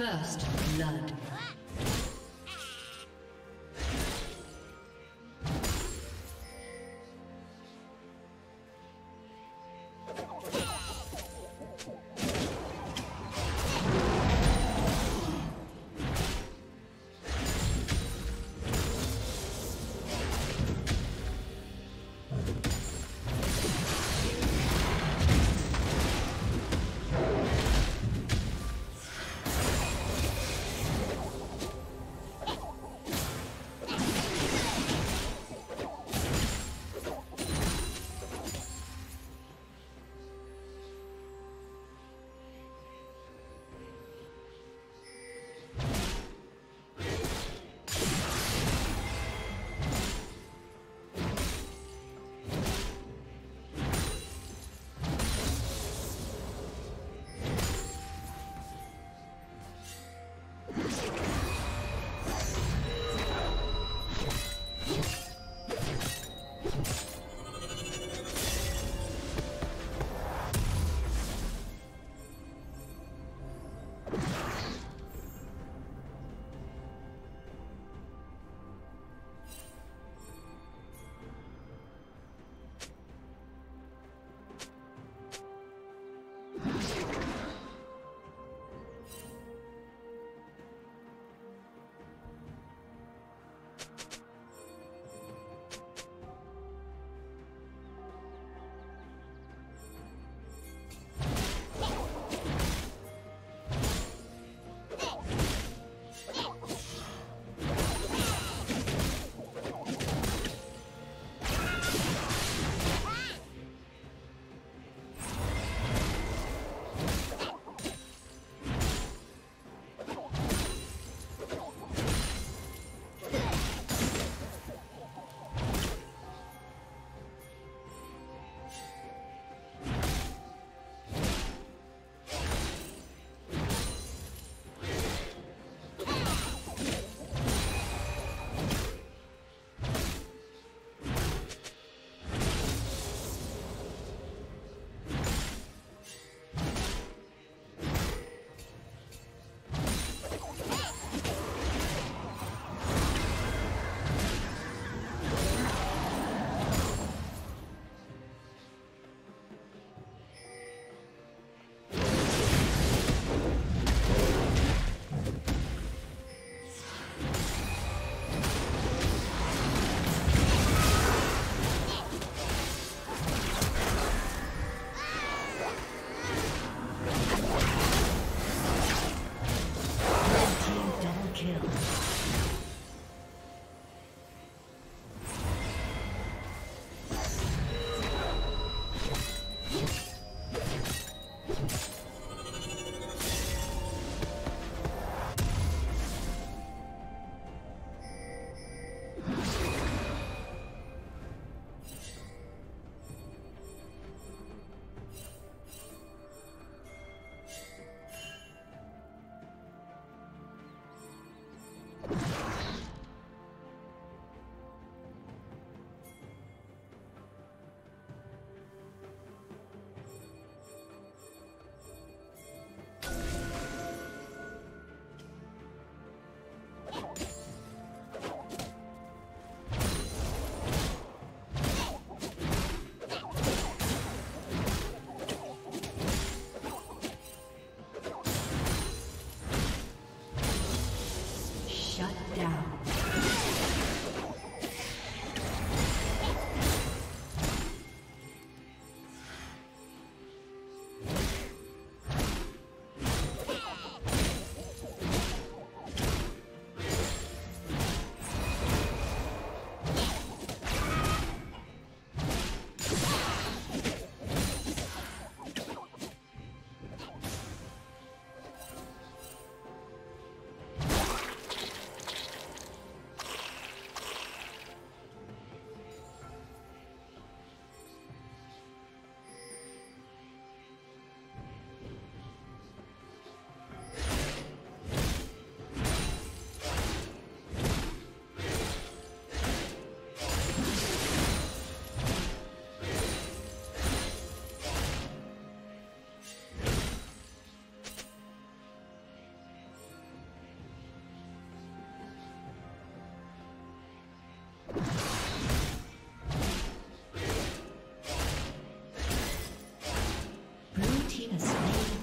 First blood.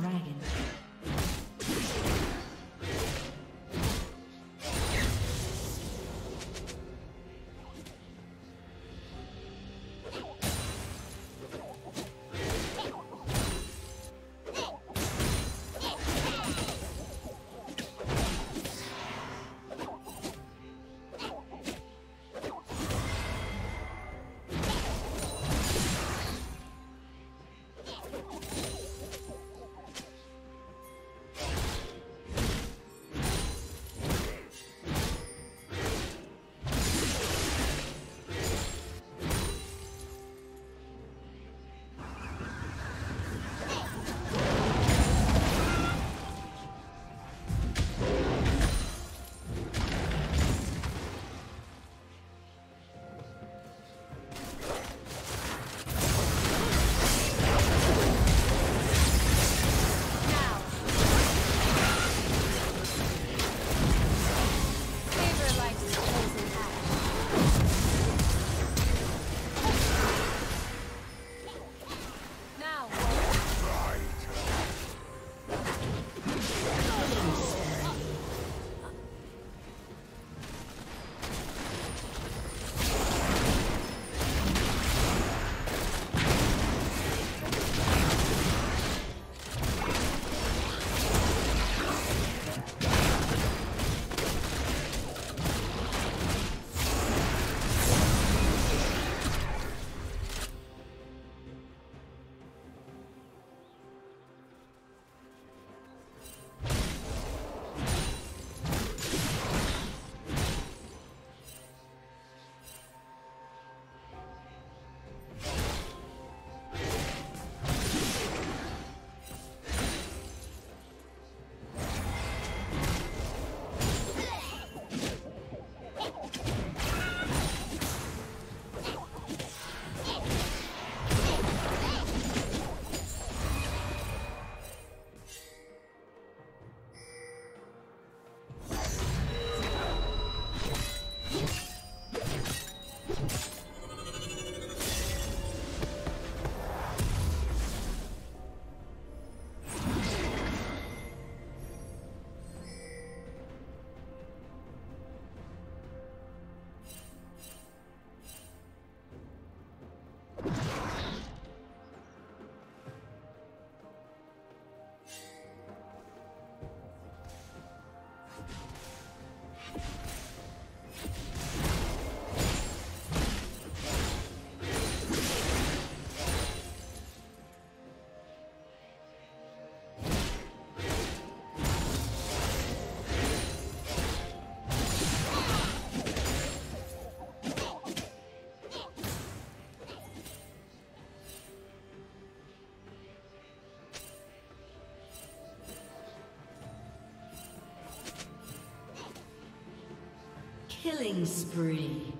dragon. Killing spree.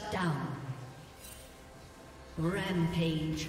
Shut down. Rampage.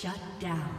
Shut down.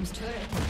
team's turret